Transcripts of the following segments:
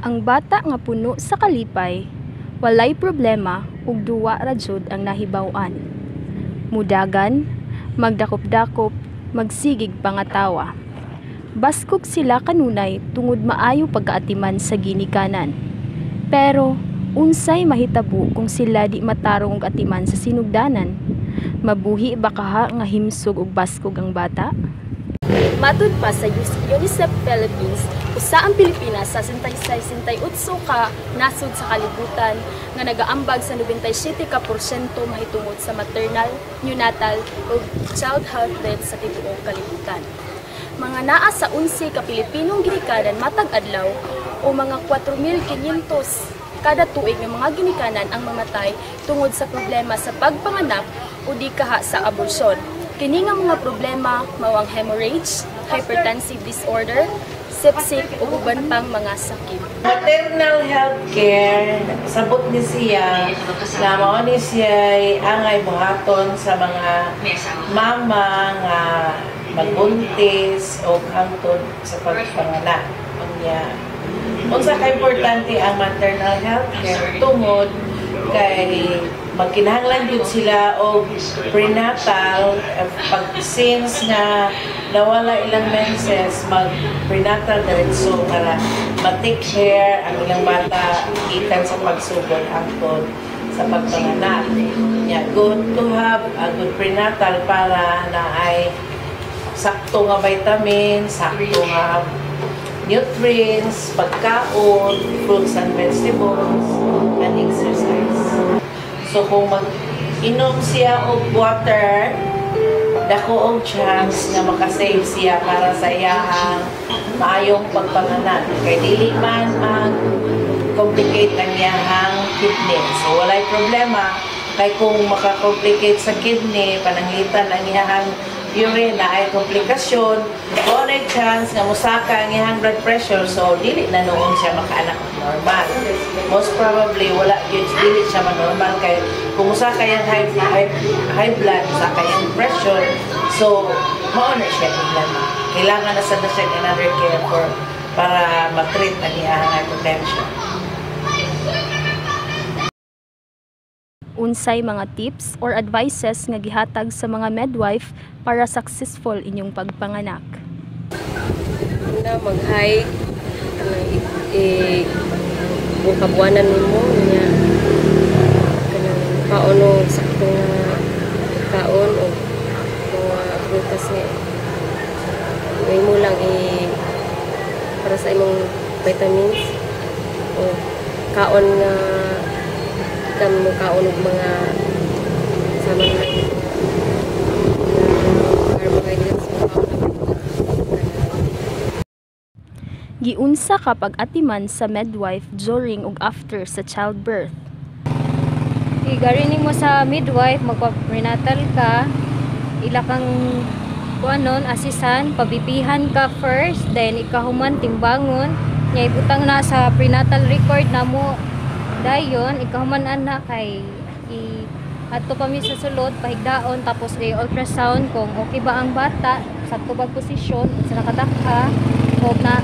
Ang bata nga puno sa kalipay, walay problema ug duwa ra jud ang nahibaw-an. Mudagan, magdakop-dakop, magsigig pangatawa. Baskog sila kanunay tungod maayo pagkaatiman sa ginikanan. Pero unsay mahitabo kung sila di matarong og atiman sa sinugdanan? Mabuhi ba kaha nga himsog og baskog ang bata? Matud pa sa UNICEF Philippines, usa ang Pilipinas sa 66-68 ka nasud sa kalibutan nga nagaambag sa 97 ka porsyento mahitungod sa maternal, neonatal ug child health deaths sa tibuok kalibutan. Mga naa sa 11 ka Pilipinong ginikanan matag adlaw o mga 4,500 kada tuig nga mga ginikanan ang mamatay tungod sa problema sa pagpanganak o di kaha sa abortion. Kini nga mga problema mao ang hemorrhage, hypertensive disorder, sepsis o uban pang mga sakit. Maternal health care, sabot ni siya na mao ni siya angay buhaton sa mga mama nga magbuntis o hangtod sa pagpanganak. Unsa ka importante ang maternal health care tungod kay magkinahanglan yun sila o prenatal eh, pag since nga nawala ilang menses mag prenatal diretso para ma-take care ang ilang bata ikan sa pagsugod hangtod sa pagpanganak. Yeah, good to have a good prenatal para na ay sakto nga vitamins, sakto nga nutrients, pagkaon, fruits and vegetables, and exercise. So kung mag-inom siya og water, dako og chance nga makasave siya para sa iyahang maayong pagpanganak. Kay dili man mag complicate ang iyahang kidney. So walay problema kay kung makakomplicate sa kidney, pananglitan ang iyahang urine na ay komplikasyon, o na chance nga musaka ang iyang blood pressure, so dili na noon siya makaanak normal. Most probably, wala yun, dili siya normal kay kung musaka yung high, high, high blood, musaka yung pressure, so mao na siya problema. Kailangan na sana siya another care for para matreat ang iyang hypertension. Unsay mga tips or advices nga gihatag sa mga midwife para successful inyong pagpanganak? na mag-hike eh bukabuanan mo niya. Kanang paano sakto nga kaon o mga prutas nga may mo lang i para sa imong vitamins. O kaon nga kan mo kaon og mga carbohydrates sa kaon Giunsa ka pag-atiman sa midwife during ug after sa childbirth? Igarining mo sa midwife, magpa-prenatal ka, ila kang kuanon, asisan, pabipihan ka first, then ikahuman timbangon, nya ibutang na sa prenatal record na mo dayon, ikahuman ana kay i adto pa mi sa sulod pahigdaon tapos i ultrasound kung okay ba ang bata sa tubag posisyon sa nakadaka o na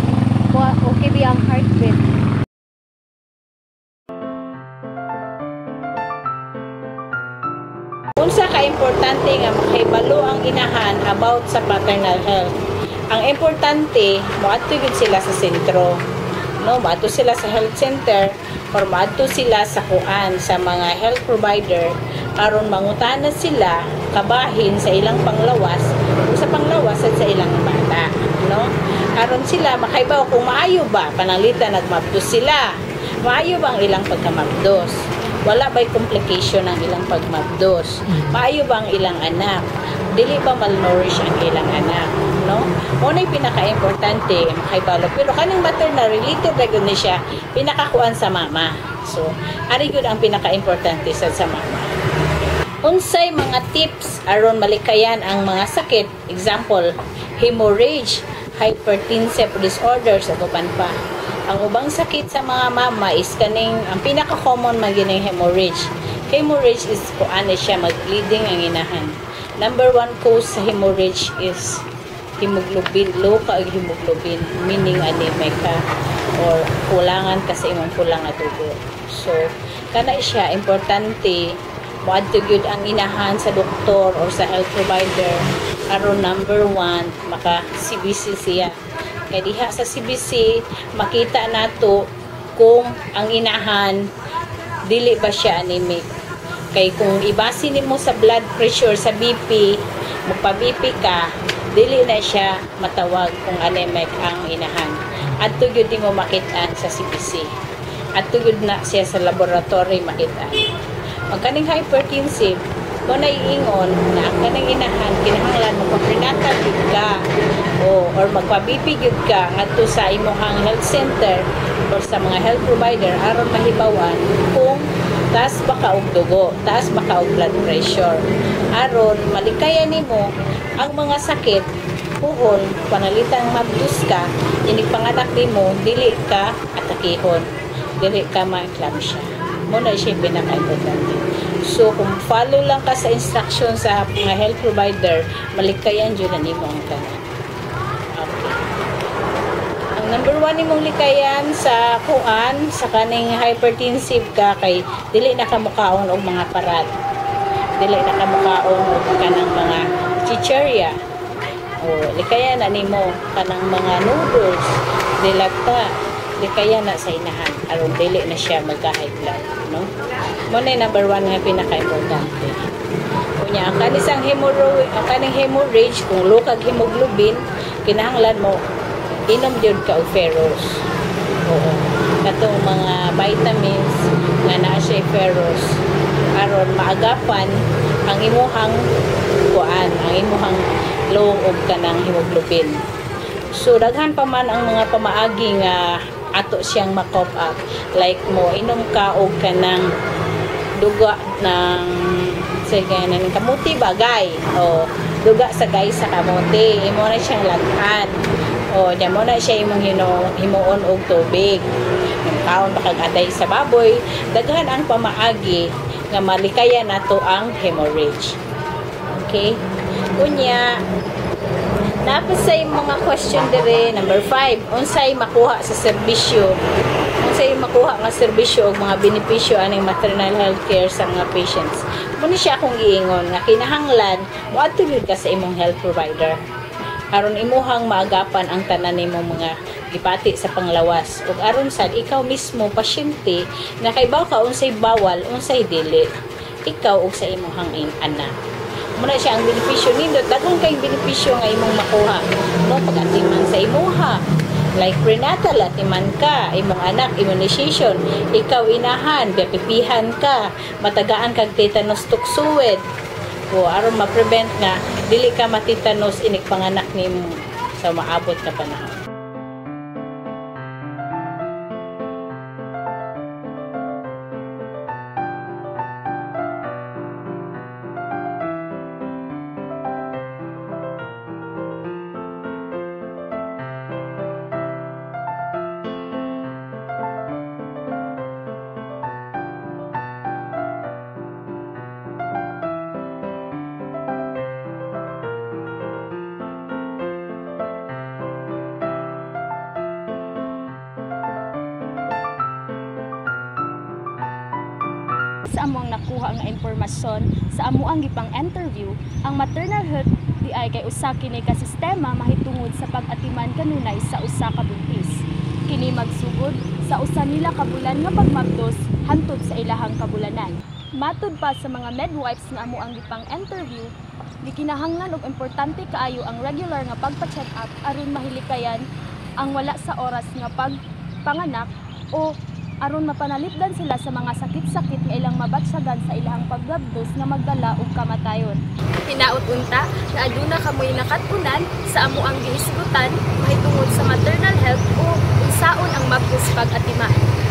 okay ba ang heartbeat Unsa ka importante nga makahibalo ang inahan about sa maternal health. Ang importante, moadto sila sa sentro. No, moadto sila sa health center or moadto sila sa kuan sa mga health provider aron mangutana sila kabahin sa ilang panglawas o sa panglawas at sa ilang bata, no? Aron sila makaibaw kung maayo ba pananglitan nagmabdos sila. Maayo ba ang ilang pagkamabdos? wala ba'y complication ang ilang pagmabdos? Maayo ba ang ilang anak? Dili ba malnourished ang ilang anak? No? Muna yung pinaka-importante, makaibalo. Pero kanang maternal, related na ni siya, pinakakuan sa mama. So, ari gud ang pinaka-importante sa sa mama. Unsay mga tips aron malikayan ang mga sakit, example, hemorrhage, hypertensive disorders, at uban pa. Ang ubang sakit sa mga mama is kaning, ang pinaka-common man gining hemorrhage. Hemorrhage is kung ano siya, mag-bleeding ang inahan. Number one cause sa hemorrhage is hemoglobin, low ka ang hemoglobin, meaning anemic ka, or kulangan kasi imong kulang na dugo. So, kana siya importante moadto gyud ang inahan sa doktor or sa health provider aron number one maka CBC siya kay diha sa CBC makita nato kung ang inahan dili ba siya anemic kay kung ibasi nimo sa blood pressure sa BP magpa BP ka dili na siya matawag kung anemic ang inahan. Adto gyud mo makita sa CBC adto gyud na siya sa laboratory makita Magkaning hypertensive, kung naiingon na ang kaning inahan, kinahanglan magpa-prenatal gyud ka o or magpa-BP gyud ka ngadto sa imong health center or sa mga health provider aron mahibawan kung taas ba ka og dugo, taas ba ka og blood pressure. Aron malikayan nimo ang mga sakit puhon, panalitang mabdus ka, inig panganak nimo, dili ka atakihon, dili ka ma-eclampsia mo na siya pinaka-importante. So, kung follow lang ka sa instruction sa mga health provider, malikayan dyan na nimo ang tanan. Number one nimong likayan sa kuan, sa kaning hypertensive ka kay dili na ka og mga parat. Dili na ka og kanang mga chicheria. O, likayan na nimo kanang mga noodles, dilata, di kaya na sa inahan aron dili na siya magka-high blood no mo na number one nga pinaka-importante kunya ang kanisang hemorrhage ang kaning hemorrhage kung low kag hemoglobin kinahanglan mo inom jud ka og ferrous. Oo. Katong mga vitamins nga naa siya ferrous. Aron maagapan ang imuhang kuan ang imuhang low og kanang hemoglobin. So, daghan pa man ang mga pamaagi nga ato siyang makop up. Like mo, inom ka o ka ng duga ng sige na ng kamuti bagay. O duga sa gay sa kamuti. Imo na siyang laghan o diyan mo na siya imong hino, himuon og tubig. Yung kaon makagaday sa baboy. Daghan ang pamaagi nga malikaya nato ang hemorrhage. Okay? Unya Napasay mga question dire number 5 unsay makuha sa serbisyo? Unsay makuha nga serbisyo og mga benepisyo aning maternal health care sa mga patients? Muna siya akong giingon nga kinahanglan gyud ka sa imong health provider aron imuhang maagapan ang tanan nimong mga gipati sa panglawas. Ug aron sad ikaw mismo pasyente nga kaybaw ka unsay bawal unsay dili. Ikaw ug sa imong anak. Muna siya ang benepisyo nindot daghang kay benepisyo nga imong makuha. No pag-atiman sa imuha. Like prenatal atiman ka. Imong anak immunization ikaw inahan pipihan ka. Matagaan kag tetanus toxoid o aron ma-prevent nga dili ka matitanos inig panganak nimo sa maabot na panahon among nakuha nga impormasyon sa amo ang gipang interview ang maternal health di ay kay usa kini ka sistema mahitungod sa pag-atiman kanunay sa usa ka buntis. Kini magsugod sa usa nila ka bulan nga pagmabdos hantod sa ilahang kabulanan. Matud pa sa mga midwives nga amo ang gipang interview gikinahanglan og importante kaayo ang regular nga pagpa-check up aron mahilikayan ang wala sa oras nga pagpanganak o aron mapanalipdan sila sa mga sakit-sakit nga ilang mabatsagan sa ilang paglabdos nga magdala og kamatayon. Hinaut unta nga aduna kamoy nakatunan sa amo ang gihisgutan mahitungod sa maternal health o unsaon ang mabdos pag-atiman.